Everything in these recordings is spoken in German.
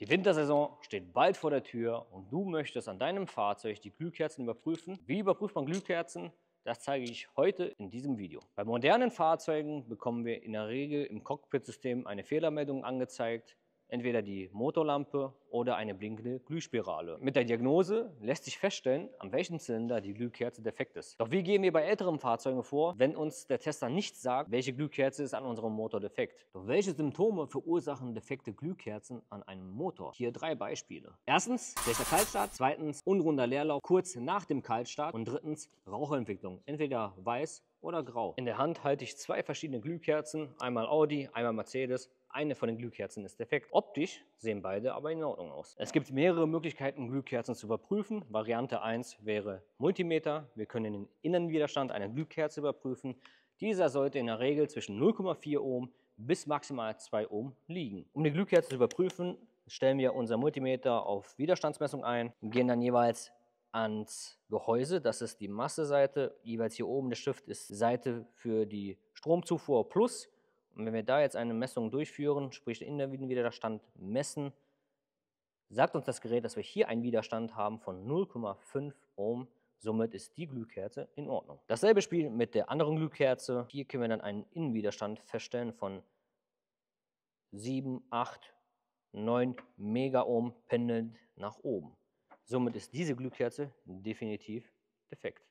Die Wintersaison steht bald vor der Tür und du möchtest an deinem Fahrzeug die Glühkerzen überprüfen. Wie überprüft man Glühkerzen? Das zeige ich heute in diesem Video. Bei modernen Fahrzeugen bekommen wir in der Regel im Cockpit-System eine Fehlermeldung angezeigt, entweder die Motorlampe oder eine blinkende Glühspirale. Mit der Diagnose lässt sich feststellen, an welchem Zylinder die Glühkerze defekt ist. Doch wie gehen wir bei älteren Fahrzeugen vor, wenn uns der Tester nicht sagt, welche Glühkerze ist an unserem Motor defekt? Doch welche Symptome verursachen defekte Glühkerzen an einem Motor? Hier drei Beispiele. Erstens, schlechter Kaltstart. Zweitens, unrunder Leerlauf kurz nach dem Kaltstart. Und drittens, Rauchentwicklung. Entweder weiß oder grau. In der Hand halte ich zwei verschiedene Glühkerzen, einmal Audi, einmal Mercedes. Eine von den Glühkerzen ist defekt. Optisch sehen beide aber in Ordnung aus. Es gibt mehrere Möglichkeiten, Glühkerzen zu überprüfen. Variante 1 wäre Multimeter. Wir können den Innenwiderstand einer Glühkerze überprüfen. Dieser sollte in der Regel zwischen 0,4 Ohm bis maximal 2 Ohm liegen. Um die Glühkerze zu überprüfen, stellen wir unser Multimeter auf Widerstandsmessung ein gehen dann jeweils ans Gehäuse, das ist die Masseseite. Jeweils hier oben der Stift ist Seite für die Stromzufuhr plus. Und wenn wir da jetzt eine Messung durchführen, sprich in der Widerstand messen, sagt uns das Gerät, dass wir hier einen Widerstand haben von 0,5 Ohm. Somit ist die Glühkerze in Ordnung. Dasselbe Spiel mit der anderen Glühkerze. Hier können wir dann einen Innenwiderstand feststellen von 7, 8, 9 Megaohm pendelnd nach oben. Somit ist diese Glühkerze definitiv defekt.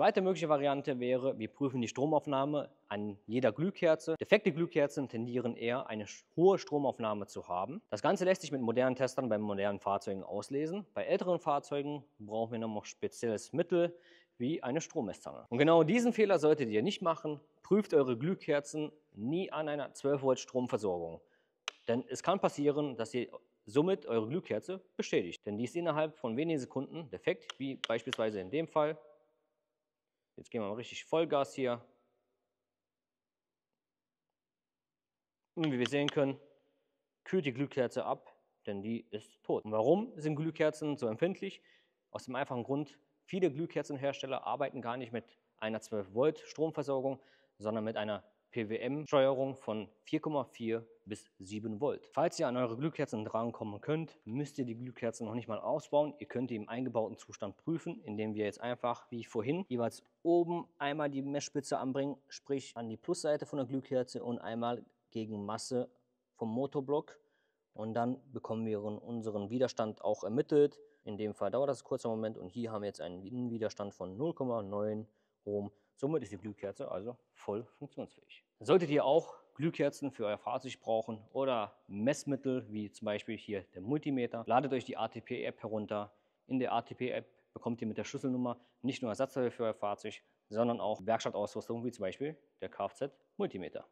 Zweite mögliche Variante wäre, wir prüfen die Stromaufnahme an jeder Glühkerze. Defekte Glühkerzen tendieren eher, eine hohe Stromaufnahme zu haben. Das Ganze lässt sich mit modernen Testern bei modernen Fahrzeugen auslesen. Bei älteren Fahrzeugen brauchen wir noch spezielles Mittel wie eine Strommesszange. Und genau diesen Fehler solltet ihr nicht machen. Prüft eure Glühkerzen nie an einer 12 Volt Stromversorgung. Denn es kann passieren, dass ihr somit eure Glühkerze bestätigt. Denn die ist innerhalb von wenigen Sekunden defekt, wie beispielsweise in dem Fall. Jetzt gehen wir mal richtig Vollgas hier. Und wie wir sehen können, kühlt die Glühkerze ab, denn die ist tot. Und warum sind Glühkerzen so empfindlich? Aus dem einfachen Grund, viele Glühkerzenhersteller arbeiten gar nicht mit einer 12 Volt Stromversorgung, sondern mit einer PWM-Steuerung von 4,4 bis 7 Volt. Falls ihr an eure Glühkerzen drankommen könnt, müsst ihr die Glühkerzen noch nicht mal ausbauen. Ihr könnt die im eingebauten Zustand prüfen, indem wir jetzt einfach, wie vorhin, jeweils oben einmal die Messspitze anbringen, sprich an die Plusseite von der Glühkerze und einmal gegen Masse vom Motorblock. Und dann bekommen wir unseren Widerstand auch ermittelt. In dem Fall dauert das kurzen Moment und hier haben wir jetzt einen Widerstand von 0,9 Ohm. Somit ist die Glühkerze also voll funktionsfähig. Solltet ihr auch Glühkerzen für euer Fahrzeug brauchen oder Messmittel, wie zum Beispiel hier der Multimeter, ladet euch die ATP-App herunter. In der ATP-App bekommt ihr mit der Schlüsselnummer nicht nur Ersatzteile für euer Fahrzeug, sondern auch Werkstattausrüstung, wie zum Beispiel der Kfz-Multimeter.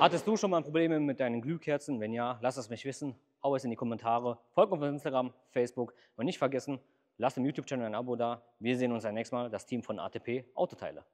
Hattest du schon mal Probleme mit deinen Glühkerzen? Wenn ja, lass es mich wissen. Hau es in die Kommentare. Folgt uns auf Instagram, Facebook und nicht vergessen, Lasst dem YouTube-Channel ein Abo da. Wir sehen uns ein nächstes Mal, das Team von ATP Autoteile.